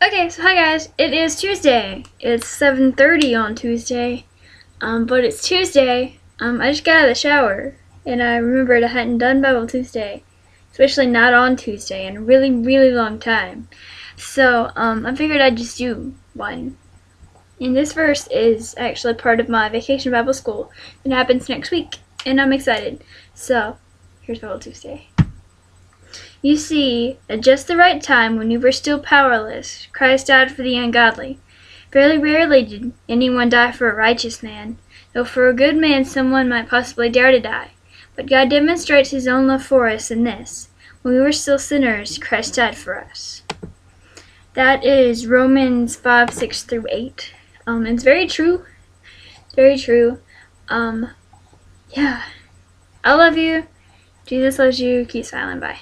Okay, so hi guys, it is Tuesday. It's 7.30 on Tuesday, um, but it's Tuesday. Um, I just got out of the shower, and I remembered I hadn't done Bible Tuesday, especially not on Tuesday, in a really, really long time. So, um, I figured I'd just do one. And this verse is actually part of my Vacation Bible School. It happens next week, and I'm excited. So, here's Bible Tuesday. You see, at just the right time, when you were still powerless, Christ died for the ungodly. Very rarely did anyone die for a righteous man, though for a good man someone might possibly dare to die. But God demonstrates his own love for us in this. When we were still sinners, Christ died for us. That is Romans 5, 6 through 8. Um, it's very true. Very true. Um, yeah. I love you. Jesus loves you. Keep smiling. Bye.